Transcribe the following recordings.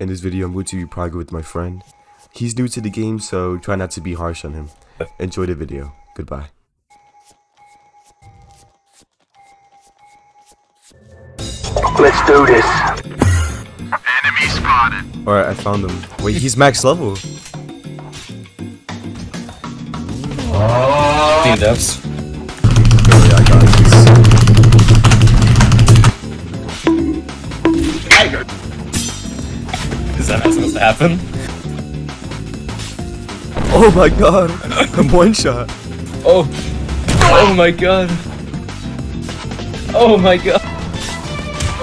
In this video, I'm going to be private with my friend. He's new to the game, so try not to be harsh on him. Enjoy the video. Goodbye. Let's do this. Enemy spotted. Alright, I found him. Wait, he's max level. Team devs. That not supposed to happen? Oh my god! I'm one shot. Oh. Oh my god. Oh my god.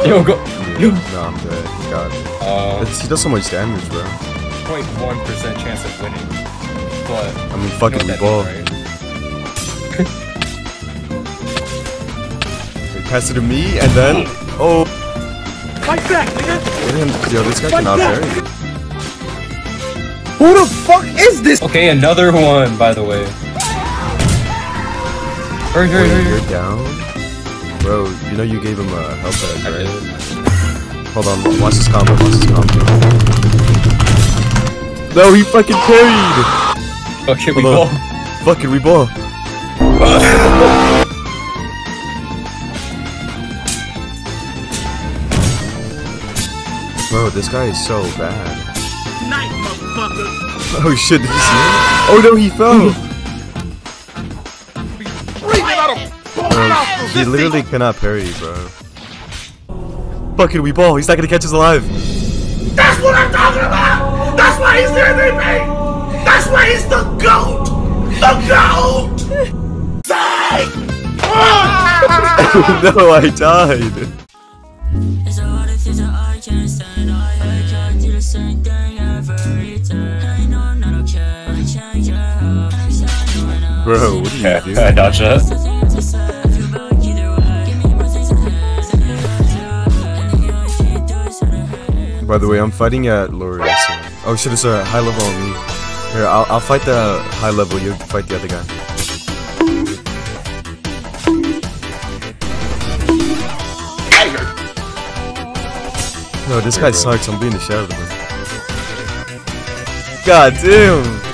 Yo, go. Yo. No, I'm dead. God. Uh, It's, he does so much damage, bro. 0.1% chance of winning. But. I mean, you know we what that ball. means, right? He passed it to me, and then. Oh. Damn, yo, this guy cannot parry. Who the fuck is this? Okay, another one, by the way. Hurry, hurry, hurry. you're down? Bro, you know you gave him a health I edge, right? did. Hold on, watch this combo, watch this combo. No, he fucking parried! Okay, we Hold go. on. Fuck it, we ball. Bro, this guy is so bad. Night, motherfucker. Oh shit, did you see him? Oh no, he fell! Bro, he literally cannot parry, bro. Fucking we ball, he's not gonna catch us alive. That's what I'm talking about. That's why he's the MVP. That's why he's the goat. The goat. No, I died. See it do is on the head. By the way, I'm fighting at lower so. Oh shit, it's a high level on me. Here, I'll, I'll fight the high level, you fight the other guy. No, this guy sucks, I'm being the shadow of him. God damn!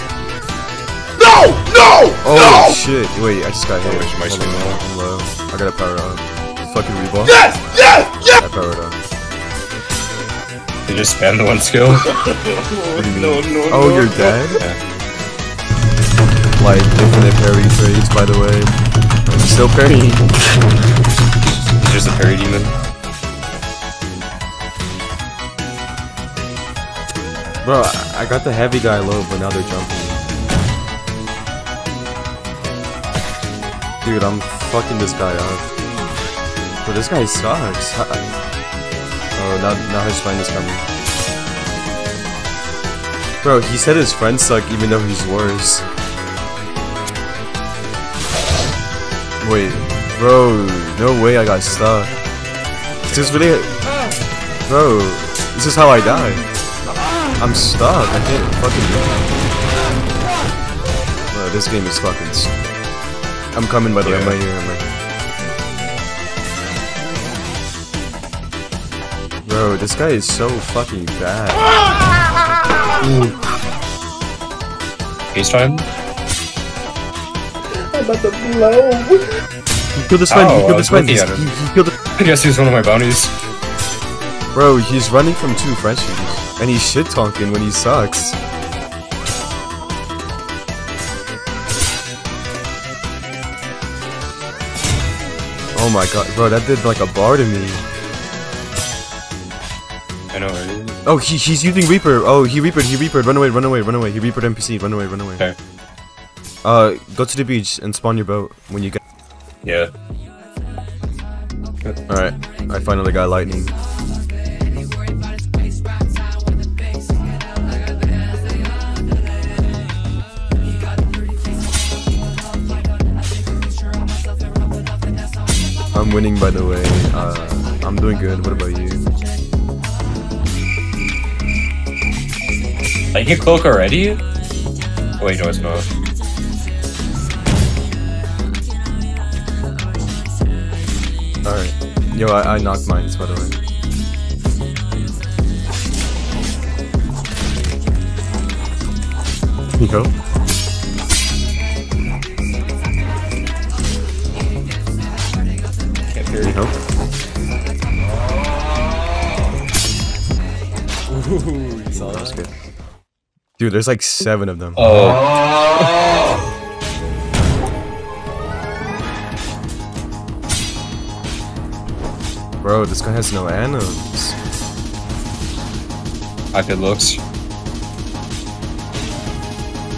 No. No. Oh shit, wait, I just got hit. wish my Hold screen on, I'm low. I got a power up. Fucking reball. Yes. Yes. Yes. I powered up. You just spam the one skill. What do you mean? No, no, oh, no, you're no. dead? Yeah. Like, infinite parry trades, by the way. I'm still parrying. He's just a parry demon. Bro, I I got the heavy guy low, but now they're jumping. Dude, I'm fucking this guy up. But this guy sucks. Oh, now, now his friend is coming. Bro, he said his friends suck even though he's worse. Wait, bro, no way I got stuck. Is this really... Bro, this is how I die. I'm stuck. I can't fucking do it. Bro, this game is fucking. S- I'm coming by the way. I'm Yeah. right here. I'm right here. Bro, this guy is so fucking bad. He's time? I'm about to blow. He killed his friend. Oh, he killed was his friend. looking He's- at him. He, he killed. The, I guess he was one of my bounties. bro, he's running from two Frenchies, and he's shit talking when he sucks. Oh my god, bro, that did like a bar to me. I know, right? Oh, he, he's using Reaper. Oh, he Reapered, he Reapered. Run away, run away, run away. He Reapered NPC. Run away, run away. Okay. Uh, go to the beach and spawn your boat when you get. Yeah. Alright, I finally got lightning. I'm winning by the way. Uh, I'm doing good. What about you? I get cloak already? Oh, wait, no, it's not. Alright. Yo, I, I knocked mines by the way. Nico? Can't hear you. Yo. Ooh, you saw That's that? good. Dude, there's like seven of them. Oh, Bro, this guy has no anims. I good looks.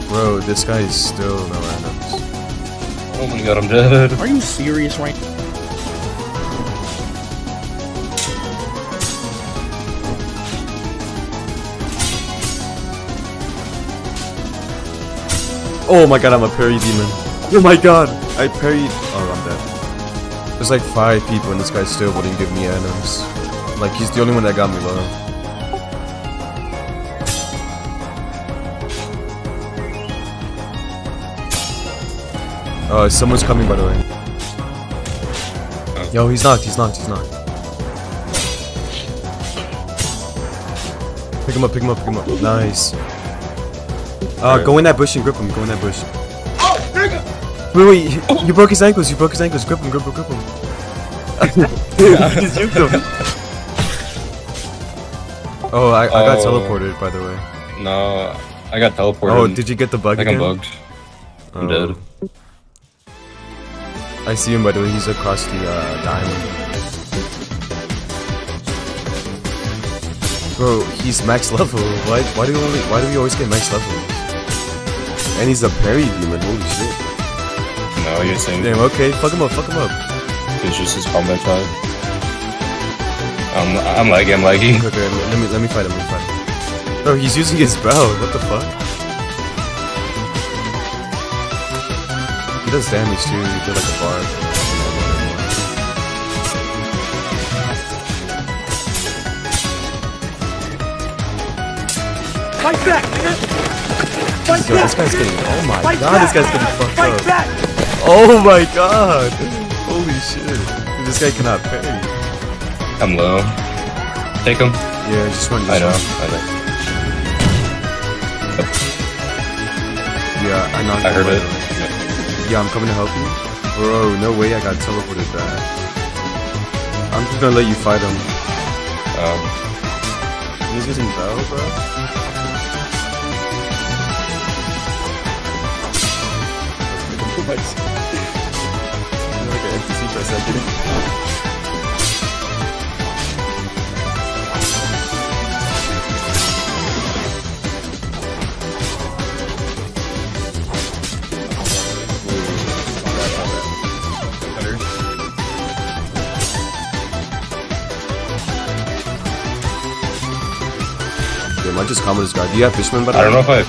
Bro, this guy is still no anims. Oh my god, I'm dead. Are you serious right Oh my god, I'm a parry demon. Oh my god, I parried. Oh, I'm dead. There's like five people and this guy still wouldn't give me anims. Like, he's the only one that got me low. Uh, someone's coming by the way. Yo, he's knocked, he's knocked, he's knocked. Pick him up, pick him up, pick him up. Nice. Uh, go in that bush and grip him, go in that bush. Oh! Wait, wait, you, you broke his ankles, you broke his ankles, grip him, grip him, grip him. you just juked him. Oh, I, I got Oh. teleported, by the way. No, I got teleported. Oh, did you get the bug I think again? I'm bugged. I'm Oh. dead. I see him, by the way, he's across the uh, diamond. Bro, he's max level. Why, why do we only, why do we always get max level? And he's a parry demon, holy shit. No, you're saying Damn, okay, fuck him up, fuck him up. it's just his combat type. I'm, I'm laggy, I'm laggy. Okay, okay, let me let me fight him. Let me fight him. Bro, he's using his bow, What the fuck? He does damage too. He did like a bar. Fight back, nigga! Fight Yo, this guy's getting. Oh my Fight god, this guy's getting fucked Fight up. back! Oh my god! Holy shit! Dude, this guy cannot parry. I'm low. Take him. Yeah, just run. Just I know, Run. I know. Yeah, I knocked I heard him it. out. Yeah, I'm coming to help you. Bro, no way I got teleported back. I'm just gonna let you fight him. Um, He's using bell, bro. Like an NPC for a second. Damn, I just commented this guy. Do you have Fishman, by the I don't know if I,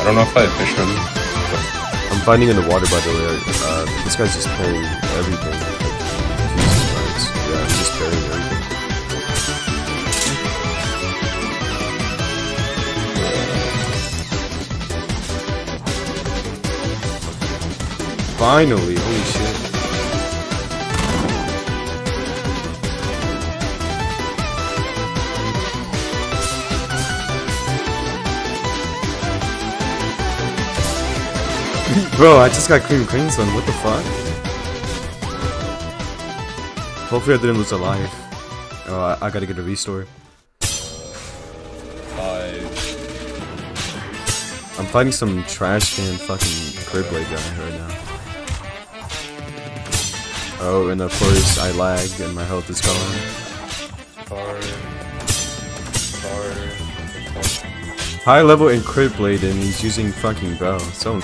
I don't know if I have Fishman. I'm in the water, by the way. Uh, this guy's just carrying everything. Jesus Christ. Yeah, he's just parrying everything. Finally, holy shit. Bro, I just got cream creams on. What the fuck? Hopefully I didn't lose a life. Oh, I, I gotta get a restore. Five. I'm fighting some trash can fucking blade guy right now. Oh, and of course I lagged and my health is gone. Far. Far. High level in crit blade and he's using fucking bell. So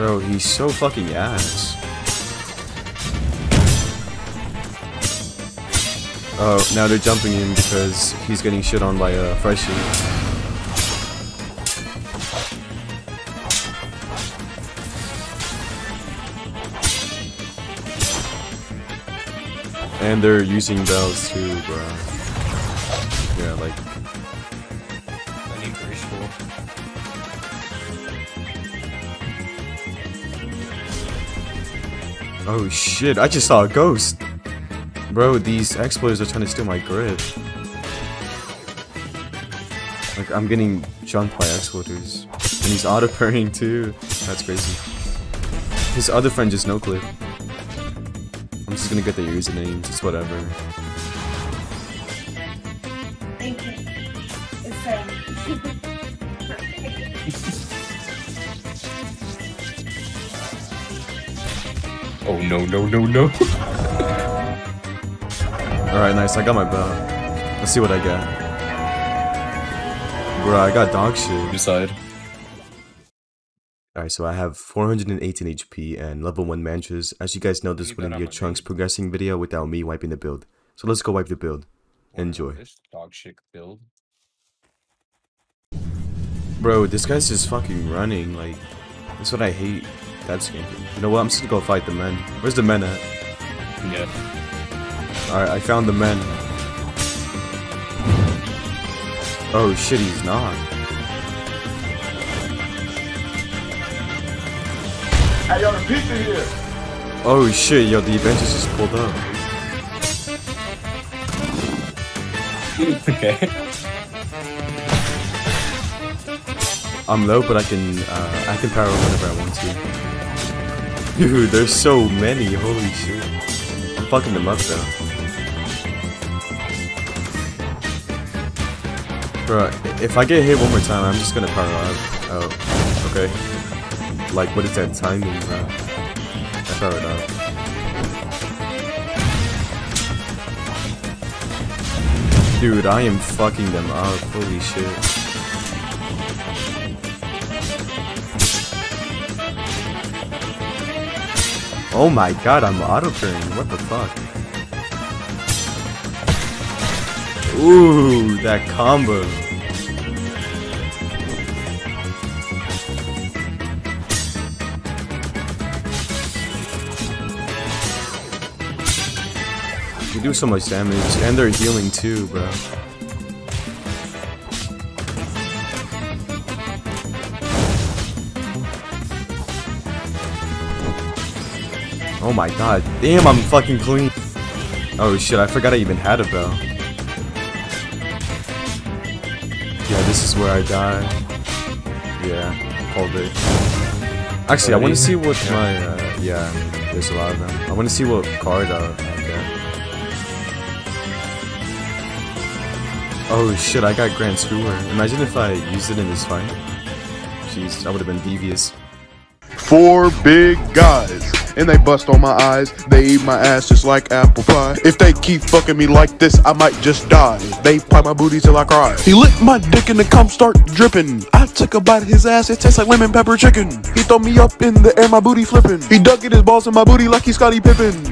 Bro, he's so fucking ass. Oh, now they're jumping in because he's getting shit on by a freshie. And they're using bells too, bro. Oh shit, I just saw a ghost. Bro, these exploiters are trying to steal my grip. Like, I'm getting jumped by exploiters. And he's auto parrying too. That's crazy. His other friend just no clip. I'm just gonna get the usernames, it's whatever. Thank you. It's um, Oh no no no no. Alright, nice, I got my bell. Let's see what I get. Bro, I got dog shit. Decide. Alright, so I have 418 HP and level 1 mantras. As you guys know, this wouldn't be a Trunks progressing video without me wiping the build. So let's go wipe the build. Enjoy. This dog shit build. Bro, this guy's just fucking running, like, that's what I hate. That's game. You know what, I'm just gonna go fight the men. Where's the men at? Yeah. Alright, I found the men. Oh shit, he's not. Hey, yo, the pizza here. Oh shit, yo, the Avengers just pulled up. okay. I'm low, but I can, uh, I can power up whenever I want to. Dude, there's so many, holy shit. I'm fucking them up though. Bro, if I get hit one more time, I'm just gonna power up. Oh, okay. Like, what is that timing, bro? I powered up. Dude, I am fucking them up, holy shit. Oh my god, I'm auto turning. What the fuck? Ooh, that combo. You do so much damage, and they're healing too, bro. Oh my god. Damn, I'm fucking clean. Oh shit, I forgot I even had a bell. Yeah, this is where I die. Yeah, called it. Actually, I want to see what my, uh, yeah, there's a lot of them. I want to see what card uh, I get. Oh shit, I got Grand Screwer. Imagine if I used it in this fight. Jeez, I would have been devious. Four big guys, and they bust on my eyes. They eat my ass just like apple pie. If they keep fucking me like this, I might just die. They pie my booty till I cry. He licked my dick and the cum start dripping. I took a bite of his ass, it tastes like lemon pepper chicken. He throw me up in the air, my booty flipping. He dug at his balls in my booty like he's Scottie Pippen.